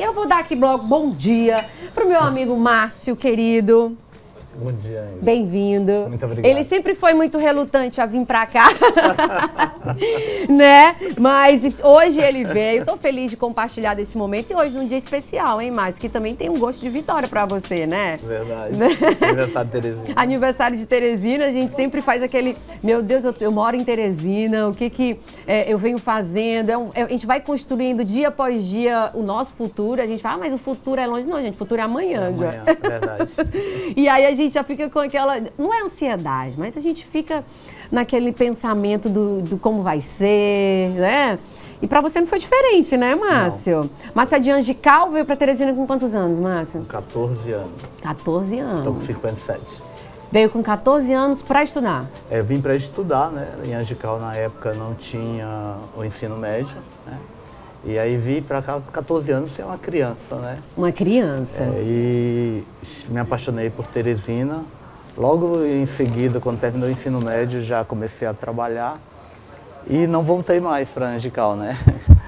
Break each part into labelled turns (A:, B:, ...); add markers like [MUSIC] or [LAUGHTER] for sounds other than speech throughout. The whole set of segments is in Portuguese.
A: Eu vou dar aqui logo bom dia pro meu amigo Márcio, querido.
B: Bom dia, Ingrid.
A: Bem-vindo.
B: Muito obrigado.
A: Ele sempre foi muito relutante a vir pra cá, [LAUGHS] né? Mas hoje ele veio. Tô feliz de compartilhar desse momento e hoje num dia especial, hein, Márcio? Que também tem um gosto de vitória pra você, né?
B: Verdade.
A: Né? [LAUGHS]
B: Aniversário de Terezinha.
A: Aniversário de Teresina, a gente sempre faz aquele, meu Deus, eu, eu moro em Teresina, o que que é, eu venho fazendo? É um- é- a gente vai construindo dia após dia o nosso futuro. A gente fala, ah, mas o futuro é longe. Não, gente, o futuro é amanhã,
B: Amanhã,
A: já.
B: verdade. [LAUGHS]
A: E aí a gente já fica com aquela. Não é ansiedade, mas a gente fica naquele pensamento do, do como vai ser, né? E pra você não foi diferente, né, Márcio? Márcio é de Angical, veio pra Teresina com quantos anos, Márcio?
B: Com 14 anos.
A: 14
B: Estou
A: anos.
B: com 57.
A: Veio com 14 anos pra estudar.
B: É, vim para estudar, né? Em Angical, na época, não tinha o ensino médio, né? E aí vim para cá com 14 anos, ser uma criança, né?
A: Uma criança.
B: É, e me apaixonei por Teresina. Logo em seguida, quando terminou o ensino médio, já comecei a trabalhar e não voltei mais para Angical, né? [LAUGHS]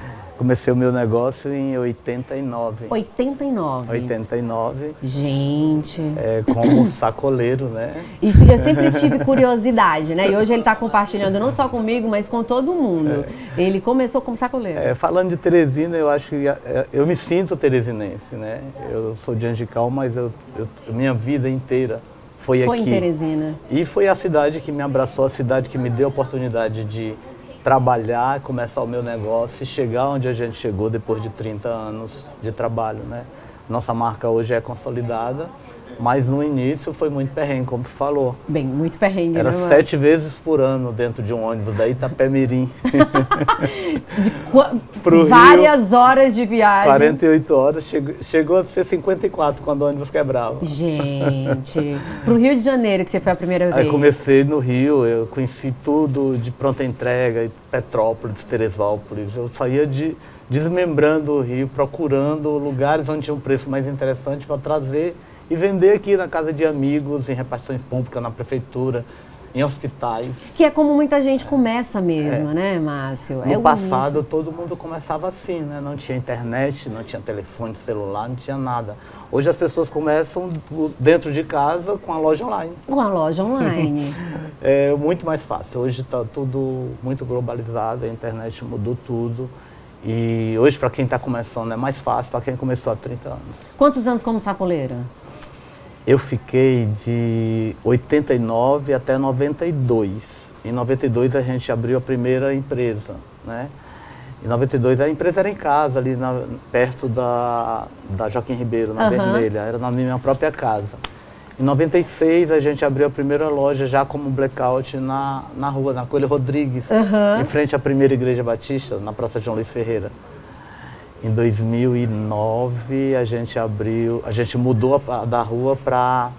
B: Comecei o meu negócio em 89.
A: 89.
B: 89,
A: Gente.
B: é, como sacoleiro, né? [LAUGHS]
A: Isso eu sempre tive curiosidade, né? E hoje ele está compartilhando não só comigo, mas com todo mundo. Ele começou como sacoleiro.
B: É, falando de Teresina, eu acho que é, eu me sinto teresinense, né? Eu sou de Angical, mas eu, eu- minha vida inteira foi,
A: Foi
B: aqui.
A: em Teresina.
B: E foi a cidade que me abraçou, a cidade que me deu a oportunidade de trabalhar, começar o meu negócio e chegar onde a gente chegou depois de 30 anos de trabalho, né? Nossa marca hoje é consolidada, mas no início foi muito perrengue, como você falou.
A: Bem, muito perrengue,
B: Era
A: né?
B: sete vezes por ano dentro de um ônibus da Itapemirim. [LAUGHS] [LAUGHS] Pro Rio,
A: Várias horas de viagem.
B: 48 horas, chegou, chegou a ser 54 quando o ônibus quebrava.
A: Gente, pro Rio de Janeiro que você foi a primeira
B: Aí
A: vez.
B: comecei no Rio, eu conheci tudo de pronta entrega, Petrópolis, Teresópolis. Eu saía de, desmembrando o Rio, procurando lugares onde tinha um preço mais interessante para trazer e vender aqui na casa de amigos, em repartições públicas, na prefeitura, em hospitais.
A: Que é como muita gente começa mesmo, né, Márcio?
B: No
A: é
B: passado
A: início.
B: todo mundo começava assim, né? Não tinha internet, não tinha telefone celular, não tinha nada. Hoje as pessoas começam dentro de casa com a loja online.
A: Com a loja online. [LAUGHS]
B: É muito mais fácil. Hoje está tudo muito globalizado, a internet mudou tudo. E hoje, para quem está começando, é mais fácil para quem começou há 30 anos.
A: Quantos anos como sacoleira?
B: Eu fiquei de 89 até 92. Em 92 a gente abriu a primeira empresa, né? Em 92 a empresa era em casa, ali na- perto da, da Joaquim Ribeiro, na
A: Aham.
B: Vermelha, era na minha própria casa. Em 96 a gente abriu a primeira loja já como blackout na, na rua, na Coelho Rodrigues,
A: Aham.
B: em frente à primeira igreja batista, na Praça João Luiz Ferreira. Em 2009 a gente abriu, a gente mudou a, da rua para.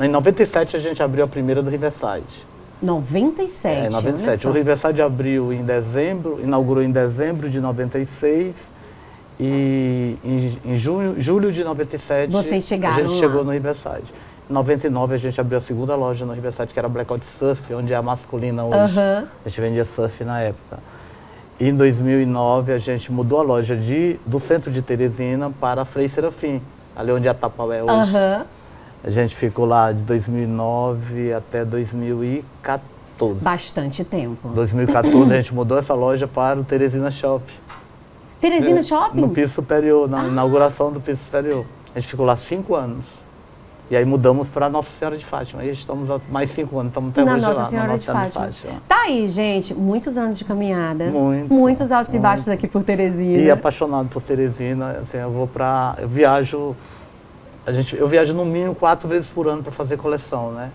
B: Em 97 a gente abriu a primeira do Riverside.
A: 97.
B: É, em
A: olha
B: 97.
A: só.
B: O Riverside abriu em dezembro, inaugurou em dezembro de 96 e em, em junho, julho de 97
A: Vocês chegaram
B: a gente
A: lá.
B: chegou no Riverside. Em 99 a gente abriu a segunda loja no Riverside, que era Blackout Surf, onde é a masculina hoje. A gente vendia surf na época. Em 2009 a gente mudou a loja de, do centro de Teresina para Frei Serafim, ali onde é a Tapaué hoje.
A: Aham.
B: A gente ficou lá de 2009 até 2014.
A: Bastante tempo.
B: 2014 a [COUGHS] gente mudou essa loja para o Teresina Shopping.
A: Teresina Shopping?
B: No piso superior, na inauguração do piso superior. A gente ficou lá cinco anos. E aí mudamos para Nossa Senhora de Fátima. E estamos há mais cinco anos, estamos até
A: na
B: hoje
A: Nossa
B: lá.
A: Senhora
B: na
A: de
B: Nossa
A: Fátima. Tá aí, gente, muitos anos de caminhada.
B: Muito,
A: Muitos altos e baixos aqui por Teresina.
B: E apaixonado por Teresina, assim, eu vou para, eu viajo, a gente, eu viajo no mínimo quatro vezes por ano para fazer coleção, né?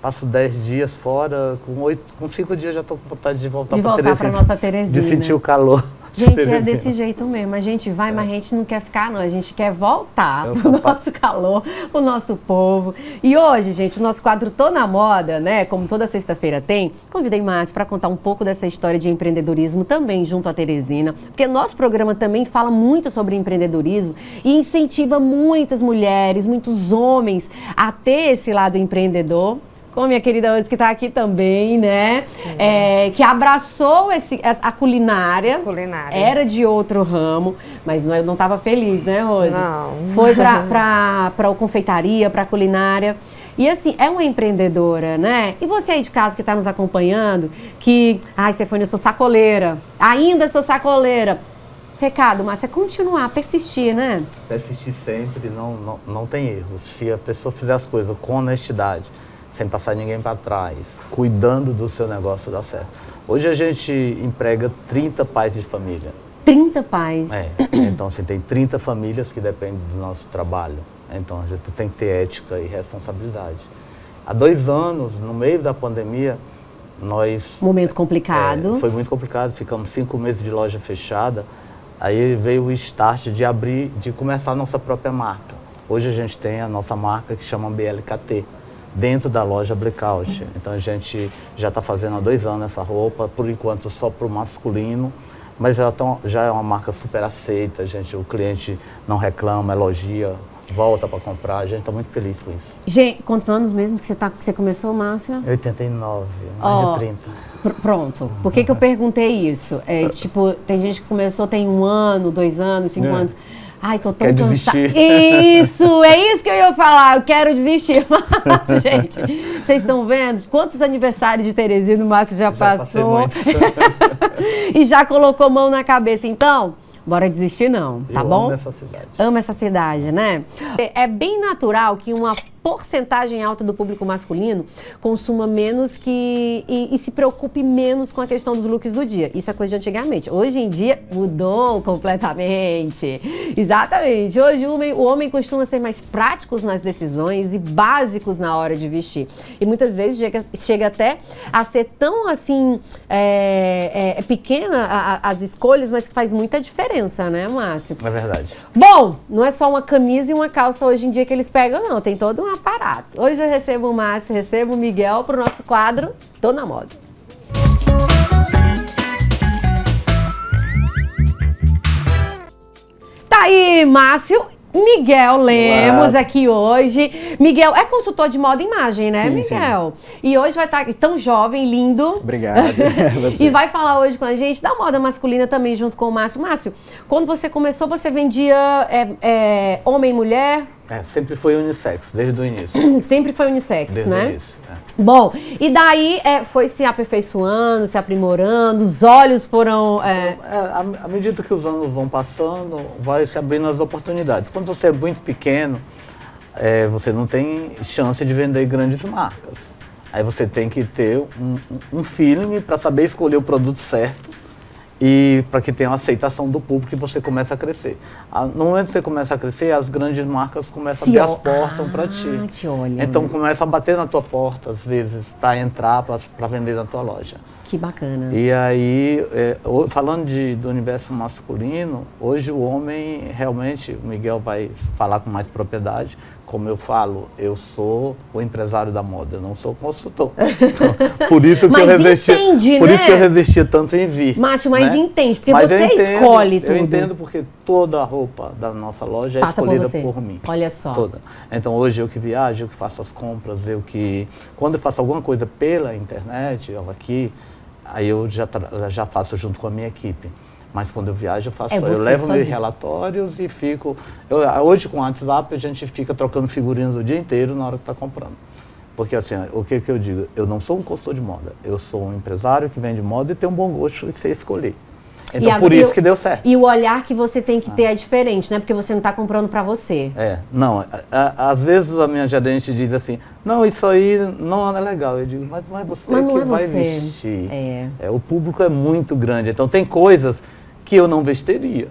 B: Passo dez dias fora, com oito, com cinco dias já estou com vontade de voltar
A: De
B: para
A: voltar
B: Teresina.
A: pra nossa Teresina.
B: De sentir o calor.
A: Gente, é desse jeito mesmo. A gente vai, mas a gente não quer ficar, não. A gente quer voltar
B: Eu
A: pro
B: sou pa-
A: nosso calor, pro nosso povo. E hoje, gente, o nosso quadro Tô na Moda, né? Como toda sexta-feira tem, convidei Márcio para contar um pouco dessa história de empreendedorismo também junto à Teresina. Porque nosso programa também fala muito sobre empreendedorismo e incentiva muitas mulheres, muitos homens a ter esse lado empreendedor. Com a minha querida Rose, que está aqui também, né? É, que abraçou esse, a culinária.
C: Culinária.
A: Era de outro ramo, mas não não estava feliz, né, Rose?
C: Não.
A: Foi para [LAUGHS] a confeitaria, para a culinária. E assim, é uma empreendedora, né? E você aí de casa que está nos acompanhando, que, ai, Stefania, eu sou sacoleira, ainda sou sacoleira. Recado, Márcia, é continuar, persistir, né?
B: Persistir sempre, não, não, não tem erro. Se a pessoa fizer as coisas com honestidade, sem passar ninguém para trás, cuidando do seu negócio, dá certo. Hoje a gente emprega 30 pais de família.
A: 30 pais.
B: É, então assim, tem 30 famílias que dependem do nosso trabalho. Então a gente tem que ter ética e responsabilidade. Há dois anos, no meio da pandemia, nós.
A: Momento complicado.
B: É, foi muito complicado, ficamos cinco meses de loja fechada. Aí veio o start de abrir, de começar a nossa própria marca. Hoje a gente tem a nossa marca que chama BLKT, dentro da loja Blackout. Então a gente já está fazendo há dois anos essa roupa, por enquanto só para o masculino, mas já, tão, já é uma marca super aceita, gente, o cliente não reclama, elogia, volta para comprar. A gente está muito feliz com isso.
A: Gente, quantos anos mesmo que você, tá, que você começou, Márcia?
B: 89, mais oh, de 30.
A: Pr pronto. Por que, que eu perguntei isso? É, tipo, tem gente que começou tem um ano, dois anos, cinco é. anos. Ai, tô tão cansada. Isso, é isso que eu ia falar. Eu quero desistir. [LAUGHS] Mas, gente, vocês estão vendo quantos aniversários de Teresina o Márcio já, já passou? [LAUGHS] e já colocou mão na cabeça. Então, Bora desistir não, tá
B: Eu
A: bom?
B: Amo essa cidade.
A: Ama essa cidade, né? É bem natural que uma porcentagem alta do público masculino consuma menos que e, e, se preocupe menos com a questão dos looks do dia. Isso é coisa de antigamente. Hoje em dia mudou completamente. Exatamente. Hoje o homem, o homem costuma ser mais práticos nas decisões e básicos na hora de vestir. E muitas vezes chega, chega até a ser tão assim é, é, é pequena a, a, as escolhas, mas que faz muita diferença, né, Márcio?
B: É verdade.
A: Bom, não é só uma camisa e uma calça hoje em dia que eles pegam, não. Tem todo um aparato. Hoje eu recebo o Márcio, recebo o Miguel para o nosso quadro Tô na Moda. Tá aí, Márcio Miguel Lemos Olá. aqui hoje. Miguel é consultor de moda e imagem, né, sim, Miguel? Sim. E hoje vai estar tá tão jovem, lindo.
D: Obrigado. [LAUGHS]
A: e vai falar hoje com a gente da moda masculina também, junto com o Márcio. Márcio, quando você começou, você vendia é, é, homem e mulher?
B: É, sempre foi unissex, desde o início. [CLEARS THROAT]
A: sempre foi unissex,
B: desde
A: né?
B: Início, é.
A: Bom, e daí é, foi se aperfeiçoando, se aprimorando, os olhos foram. É...
B: É, à medida que os anos vão passando, vai se abrindo as oportunidades. Quando você é muito pequeno, é, você não tem chance de vender grandes marcas. Aí você tem que ter um, um feeling para saber escolher o produto certo e para que tenha uma aceitação do público e você começa a crescer. No momento que você começa a crescer, as grandes marcas começam Se a abrir as portas ah, para ti.
A: Te.
B: Então começa a bater na tua porta, às vezes, para entrar, para vender na tua loja.
A: Que bacana.
B: E aí, é, falando de, do universo masculino, hoje o homem realmente, o Miguel vai falar com mais propriedade, como eu falo, eu sou o empresário da moda, eu não sou consultor. Então, [LAUGHS] por isso que eu resisti,
A: entende,
B: por
A: né?
B: isso que eu resisti tanto em vir.
A: Márcio, mas
B: né?
A: entende, porque
B: mas
A: você
B: entendo,
A: escolhe tudo.
B: Eu entendo porque toda a roupa da nossa loja é
A: Passa
B: escolhida
A: por,
B: por, mim.
A: Olha só.
B: Toda. Então hoje eu que viajo, eu que faço as compras, eu que quando eu faço alguma coisa pela internet, eu aqui, aí eu já já faço junto com a minha equipe. Mas quando eu viajo, eu faço.
A: É
B: eu levo
A: sozinho.
B: meus relatórios e fico. Eu, hoje com o WhatsApp a gente fica trocando figurinhas o dia inteiro na hora que está comprando. Porque assim, o que, que eu digo? Eu não sou um consultor de moda. Eu sou um empresário que vende moda e tem um bom gosto e sei escolher. Então, a, por isso que deu certo.
A: E o olhar que você tem que ter ah. é diferente, né? Porque você não está comprando para você.
B: É, não. A, às vezes a minha gerente diz assim, não, isso aí não é legal. Eu digo, mas não é você
A: mas
B: que
A: é
B: vai
A: você.
B: vestir.
A: É.
B: é. O público é muito grande. Então tem coisas que eu não vestiria.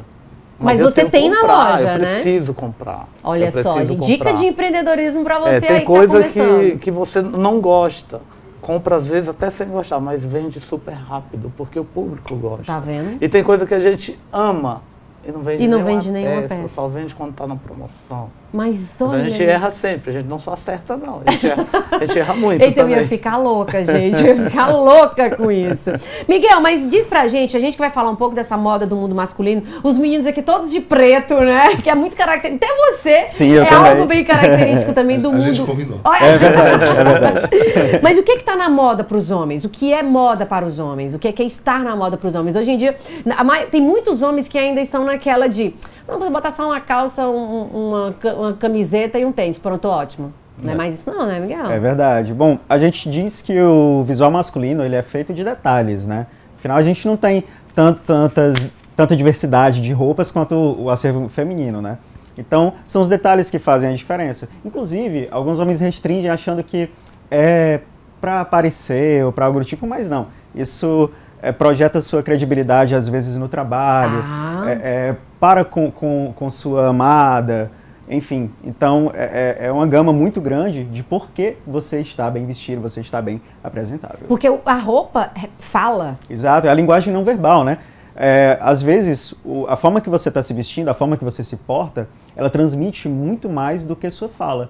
A: Mas,
B: Mas
A: você tem
B: comprar,
A: na loja,
B: eu
A: né?
B: preciso comprar.
A: Olha só, dica de empreendedorismo para você
B: é, tem
A: aí
B: coisa
A: que, tá
B: que, que você não gosta. Compra às vezes até sem gostar, mas vende super rápido, porque o público gosta.
A: Tá vendo?
B: E tem coisa que a gente ama e não vende,
A: E não
B: nenhuma,
A: vende nenhuma
B: peça,
A: peça.
B: Só vende quando está na promoção.
A: Mas
B: Então
A: olha.
B: a gente erra sempre, a gente não só acerta, não. A gente erra, a gente erra muito
A: Eita, eu
B: também.
A: ia ficar louca, [LAUGHS] gente. Eu ia ficar louca com isso. Miguel, mas diz pra gente, a gente que vai falar um pouco dessa moda do mundo masculino, os meninos aqui todos de preto, né? Que é muito característico. Até você
C: Sim, eu
A: é
C: também.
A: algo bem característico também do [LAUGHS]
D: A
A: mundo.
D: gente combinou.
A: Olha-
C: É verdade, é verdade. [LAUGHS]
A: Mas o que está na moda para os homens? O que é moda para os homens? O que é, que é estar na moda para os homens? Hoje em dia, a tem muitos homens que ainda estão naquela de não, vou botar só uma calça, um- uma, uma camiseta e um tênis. Pronto, ótimo. Não é mais isso não, né, Miguel?
C: É verdade. Bom, a gente diz que o visual masculino ele é feito de detalhes, né? Afinal, a gente não tem tanto, tantas, tanta diversidade de roupas quanto o acervo feminino, né? Então, são os detalhes que fazem a diferença. Inclusive, alguns homens restringem achando que é para aparecer ou para algo do tipo, mas não. Isso é, projeta sua credibilidade, às vezes, no trabalho,
A: Ah.
C: é, é, para com, com, com sua amada, enfim. Então, é, é- é uma gama muito grande de por que você está bem vestido, você está bem apresentável.
A: Porque a roupa é- fala.
C: Exato, é a linguagem não verbal, né? É, às vezes, o- a forma que você está se vestindo, a forma que você se porta, ela transmite muito mais do que sua fala.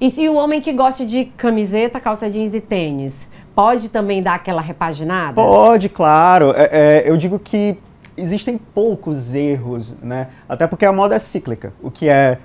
A: E se o homem que gosta de camiseta, calça jeans e tênis, pode também dar aquela repaginada?
C: Pode, claro. É, é, eu digo que existem poucos erros, né? Até porque a moda é cíclica. O que é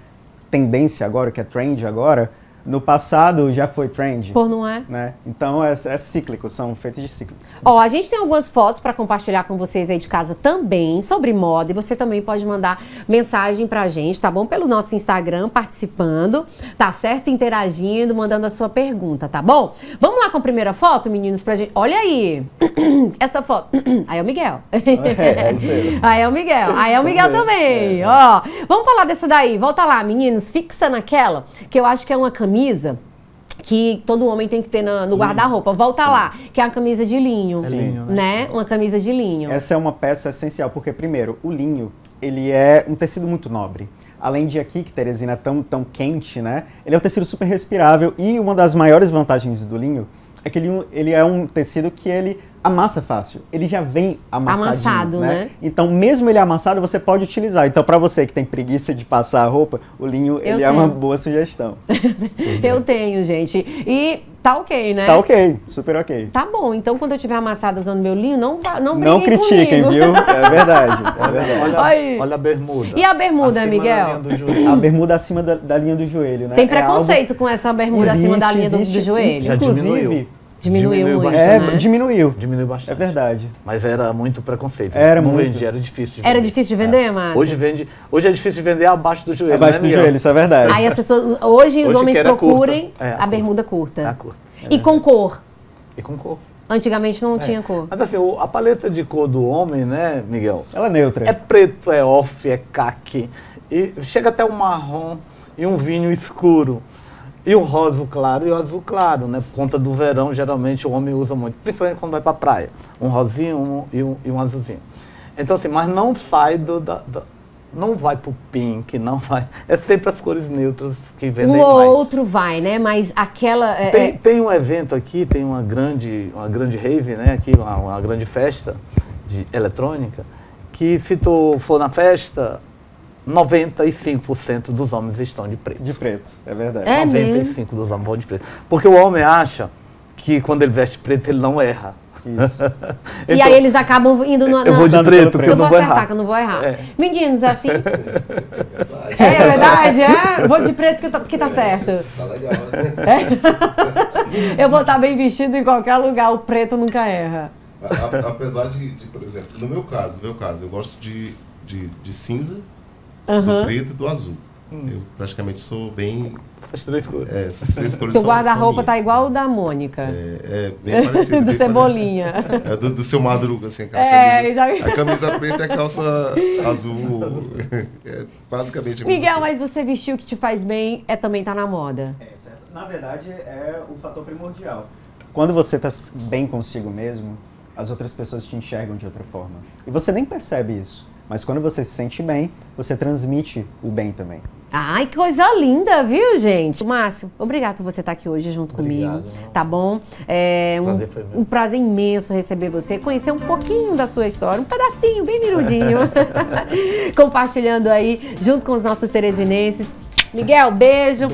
C: tendência agora, o que é trend agora, no passado já foi trend.
A: Pô, não é?
C: Né? Então é, é cíclico, são feitos de ciclo.
A: Ó, a gente tem algumas fotos para compartilhar com vocês aí de casa também sobre moda e você também pode mandar mensagem pra gente, tá bom? Pelo nosso Instagram, participando, tá certo? Interagindo, mandando a sua pergunta, tá bom? Vamos lá com a primeira foto, meninos, pra gente. Olha aí! [COUGHS] Essa foto. [COUGHS] Aí é o Miguel.
C: É, é [LAUGHS] aí.
A: É o Miguel. Aí é o Miguel também. Ó, vamos falar dessa daí. Volta lá, meninos. Fixa naquela que eu acho que é uma camisa que todo homem tem que ter na- no guarda-roupa. Volta lá, que é a camisa de linho.
B: É linho,
A: né? Uma camisa de linho.
C: Essa é uma peça essencial, porque, primeiro, o linho, ele é um tecido muito nobre. Além de aqui, que Teresina é tão, tão quente, né? Ele é um tecido super respirável e uma das maiores vantagens do linho é que ele, ele é um tecido que ele amassa fácil. Ele já vem amassadinho,
A: Amassado, né?
C: Então, mesmo ele amassado, você pode utilizar. Então, para você que tem preguiça de passar a roupa, o linho, ele é uma
A: tenho.
C: boa sugestão. [LAUGHS]
A: Eu tenho, gente. E tá ok, né?
C: Tá ok, super ok.
A: Tá bom. Então, quando eu tiver amassado usando meu linho, não, não
C: Não critiquem,
A: comigo.
C: viu? [LAUGHS] É verdade, é verdade.
B: Olha, olha a bermuda.
A: E a bermuda,
B: Acima
A: Miguel?
C: A bermuda acima da, da linha do joelho, né?
A: Tem
C: É algo-
A: preconceito com essa bermuda acima da linha do, do
C: existe,
A: joelho?
B: Já
C: Inclusive,
B: diminuiu.
A: Diminuiu,
B: Diminuiu
A: muito,
C: é,
A: né?
C: diminuiu.
B: Diminuiu
C: É
B: bastante.
C: verdade.
B: Mas era muito preconceito.
C: Era
B: não
C: muito.
B: vendia, era difícil de vender.
A: Era difícil de vender, Márcio?
B: Hoje vende, hoje é difícil de vender abaixo do joelho.
C: Abaixo
B: né,
C: do joelho, isso é verdade.
A: Aí as pessoas, hoje os
B: Hoje
A: homens
B: quer a
A: procurem
B: curta. É, a
A: a,
B: curta.
A: bermuda curta.
B: A cor.
A: E com cor.
B: E com cor.
A: Antigamente não
B: É.
A: tinha cor.
B: Mas assim, a paleta de cor do homem, né, Miguel?
C: Ela é neutra.
B: É preto, é off, é caque. E chega até o marrom e um vinho escuro. E o rosa claro e o azul claro, né? Por conta do verão, geralmente o homem usa muito, principalmente quando vai pra praia. Um rosinho um- e, um, e um azulzinho. Então assim, mas não sai do. Da, da- não vai pro pink, não vai. É sempre as cores neutras que vendem
A: Um
B: mais.
A: outro vai, né? Mas aquela. é-
B: Tem,
A: é-
B: tem um evento aqui, tem uma grande, uma grande rave, né? Aqui, uma, uma grande festa de eletrônica, que se tu for na festa, 95% dos homens estão de preto.
C: De preto, é verdade.
A: É
B: 95% dos homens vão de preto. Porque o homem acha que quando ele veste preto ele não erra.
C: Isso. [LAUGHS]
A: e
B: Então,
A: aí eles acabam indo no.
B: Eu vou de preto, porque eu
A: Eu
B: não
A: vou acertar,
B: errar.
A: que eu não vou errar.
B: É.
A: Meninos, é assim. [LAUGHS] é verdade, é? Vou de preto que, tá- que tá certo.
D: Tá legal, né? [LAUGHS]
A: Eu vou estar bem vestido em qualquer lugar, o preto nunca erra.
D: A- a- apesar de, de, por exemplo, no meu caso, no meu caso, eu gosto de, de, de cinza, do
A: Aham.
D: preto e do azul.
B: Hum.
D: Eu praticamente sou bem.
B: Essas três cores.
D: é, essas três cores
A: Teu
D: são-
A: guarda-roupa tá igual o da Mônica.
D: É, é bem parecido. [LAUGHS]
A: do
D: bem
A: Cebolinha.
D: parecido. É do, do seu madruga, assim, aquela
A: É,
D: camisa.
A: exatamente.
D: A camisa preta e a calça [LAUGHS] azul. É basicamente a
A: Miguel, mas você vestir o que te faz bem é também tá na moda.
C: É, certo. Na verdade, é o fator primordial. Quando você está bem consigo mesmo, as outras pessoas te enxergam de outra forma. E você nem percebe isso. Mas quando você se sente bem, você transmite o bem também.
A: Ai, que coisa linda, viu, gente? Márcio, obrigado por você estar aqui hoje junto
B: Obrigado,
A: comigo.
B: não.
A: Tá bom? É
B: Prazer foi meu.
A: um, um prazer imenso receber você, conhecer um pouquinho da sua história, um pedacinho, bem mirudinho. [LAUGHS] [LAUGHS] Compartilhando aí junto com os nossos teresinenses. Miguel, beijo.